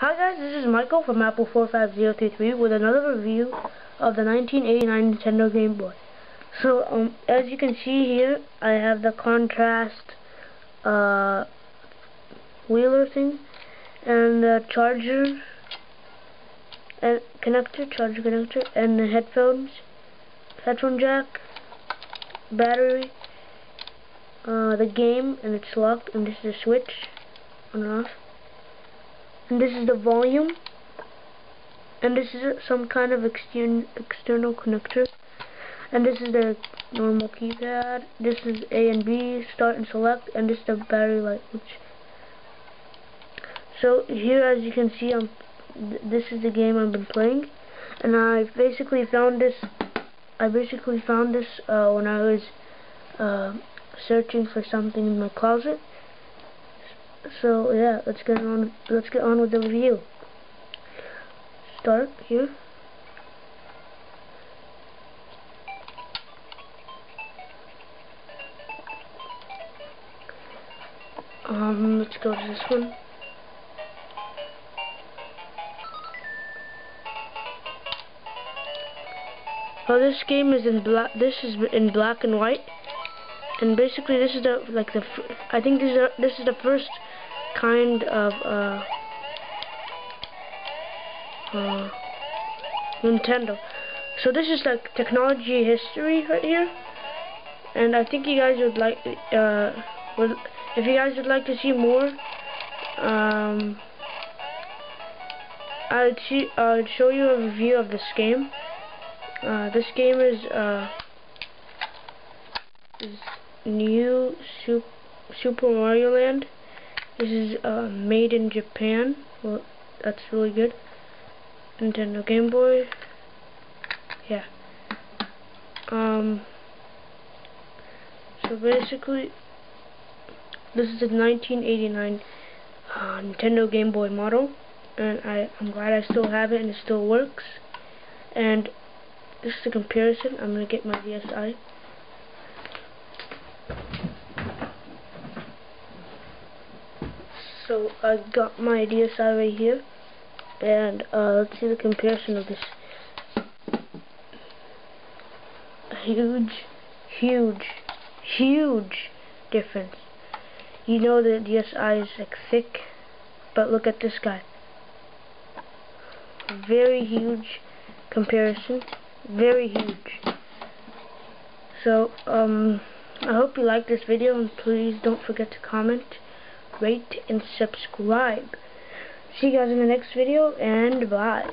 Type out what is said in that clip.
Hi guys, this is Michael from Apple45033 with another review of the 1989 Nintendo Game Boy. So, um, as you can see here, I have the contrast uh, wheeler thing and the charger and connector, charger connector, and the headphones, headphone jack, battery, uh, the game, and it's locked, and this is a switch on and off and this is the volume. And this is some kind of extern external connector. And this is the normal keypad. This is A and B start and select. And this is the battery light which so here as you can see I'm th this is the game I've been playing. And I basically found this I basically found this uh, when I was uh, searching for something in my closet so yeah, let's get on. Let's get on with the review. Start here. Um, let's go to this one. Well, this game is in black. This is in black and white, and basically this is the like the. I think this is the, this is the first kind of uh, uh, Nintendo. So this is like technology history right here, and I think you guys would like uh, would if you guys would like to see more. Um, I'd see I'd show you a review of this game. Uh, this game is uh, is new Super Mario Land. This is uh, made in Japan. Well, that's really good. Nintendo Game Boy. Yeah. Um. So basically, this is a 1989 uh, Nintendo Game Boy model, and I, I'm glad I still have it and it still works. And this is a comparison. I'm gonna get my DSi. So I got my DSi right here. And uh, let's see the comparison of this. Huge huge huge difference. You know the DSi is like thick but look at this guy. Very huge comparison. Very huge. So um I hope you like this video and please don't forget to comment rate, and subscribe. See you guys in the next video, and bye.